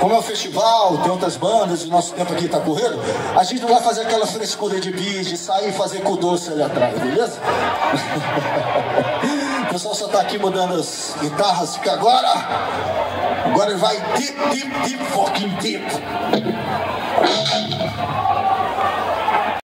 Como é um festival, tem outras bandas, o nosso tempo aqui tá correndo, a gente não vai fazer aquela frescura de bis, de sair e fazer com doce ali atrás, beleza? o pessoal só tá aqui mudando as guitarras, que agora, agora vai deep, deep, deep, fucking deep.